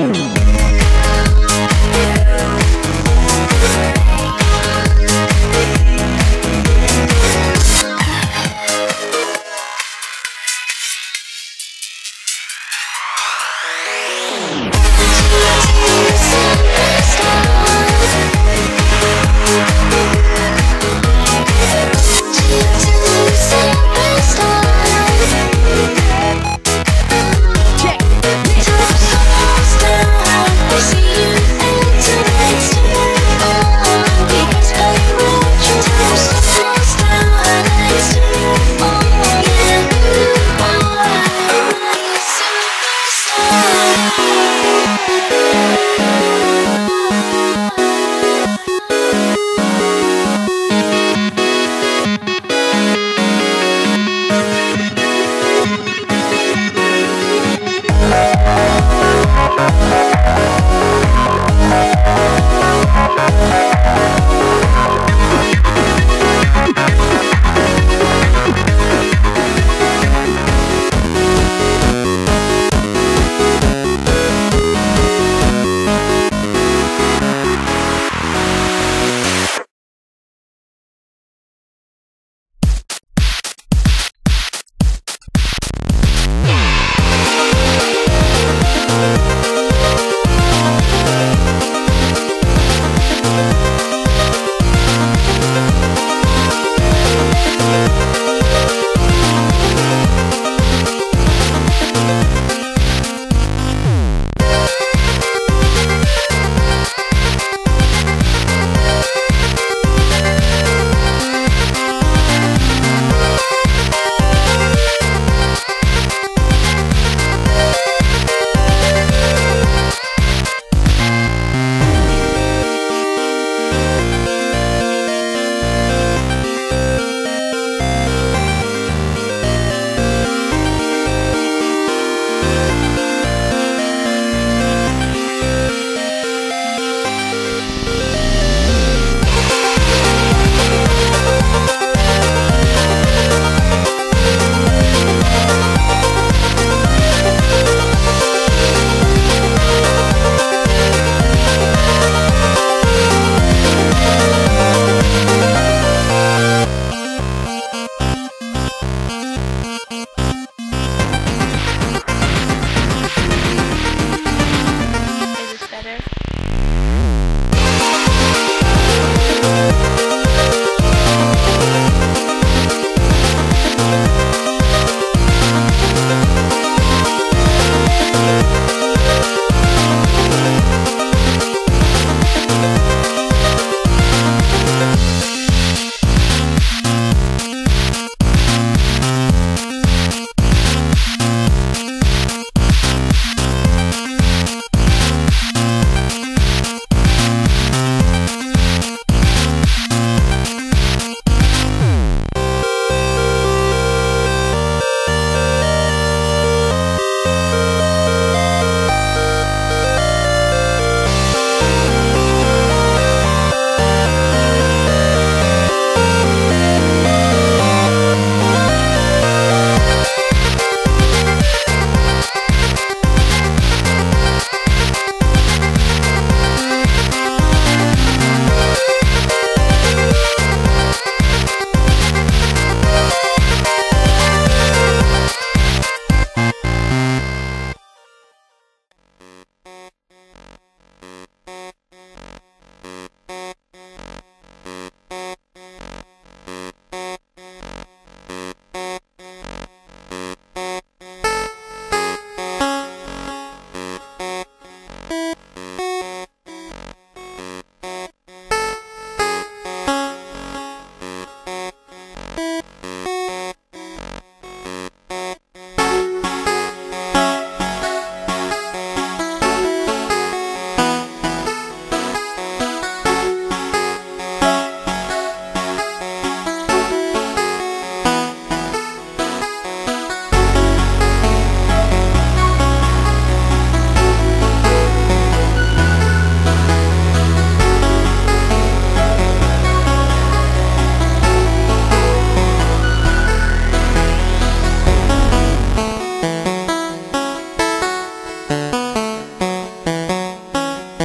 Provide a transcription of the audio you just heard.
Boom!